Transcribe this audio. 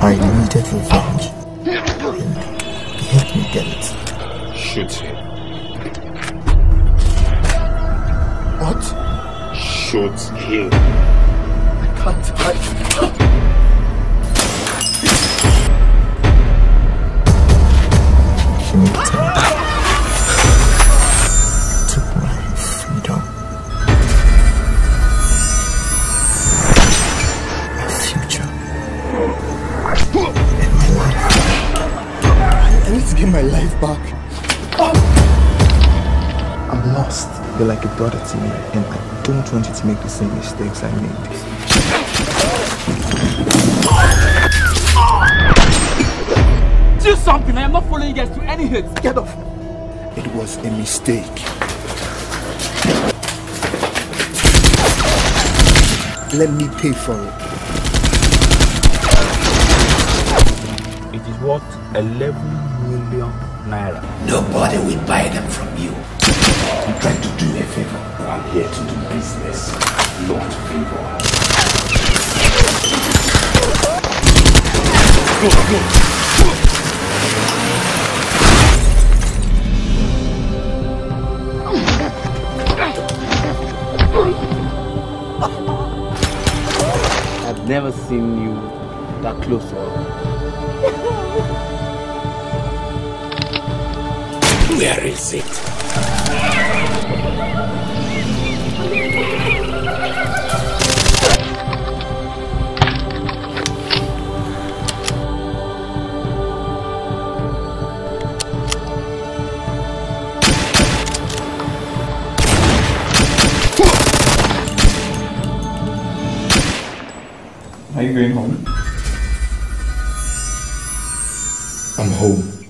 I needed revenge. And he helped me get it. Shoot him. What? Shoot him. I can't I? He get my life back. Oh! I'm lost. You're like a brother to me, and I don't want you to make the same mistakes I made. Do something. I am not following you guys to any hits. Get off! It was a mistake. Let me pay for it. It is worth 11 naira. Nobody will buy them from you. I'm trying to do a favor. I'm here to do business, not favor. Go, go. I've never seen you that close to Where is it? Are you going home? I'm home.